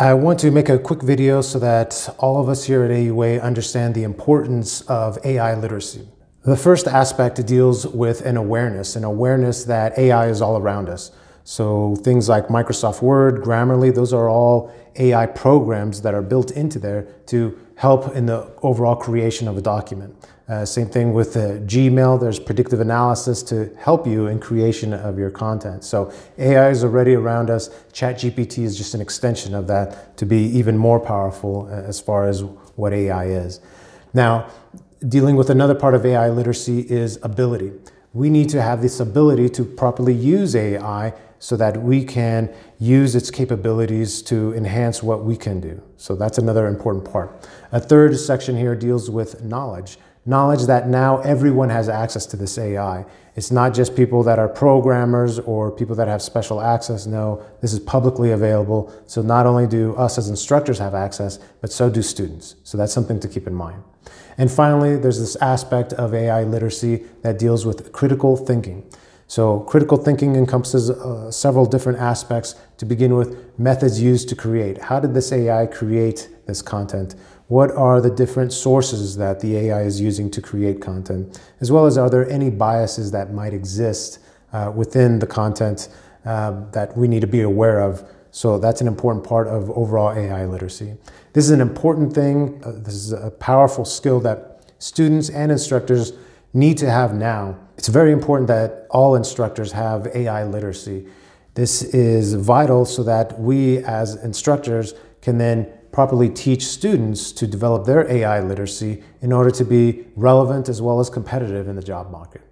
I want to make a quick video so that all of us here at AUA understand the importance of AI literacy. The first aspect deals with an awareness, an awareness that AI is all around us. So things like Microsoft Word, Grammarly, those are all AI programs that are built into there to help in the overall creation of a document. Uh, same thing with uh, Gmail, there's predictive analysis to help you in creation of your content. So AI is already around us. ChatGPT is just an extension of that to be even more powerful uh, as far as what AI is. Now, dealing with another part of AI literacy is ability. We need to have this ability to properly use AI so that we can use its capabilities to enhance what we can do. So that's another important part. A third section here deals with knowledge knowledge that now everyone has access to this AI. It's not just people that are programmers or people that have special access. No, this is publicly available. So not only do us as instructors have access, but so do students. So that's something to keep in mind. And finally, there's this aspect of AI literacy that deals with critical thinking. So critical thinking encompasses uh, several different aspects to begin with methods used to create. How did this AI create this content? What are the different sources that the AI is using to create content? As well as are there any biases that might exist uh, within the content uh, that we need to be aware of? So that's an important part of overall AI literacy. This is an important thing. Uh, this is a powerful skill that students and instructors need to have now. It's very important that all instructors have AI literacy. This is vital so that we as instructors can then properly teach students to develop their AI literacy in order to be relevant as well as competitive in the job market.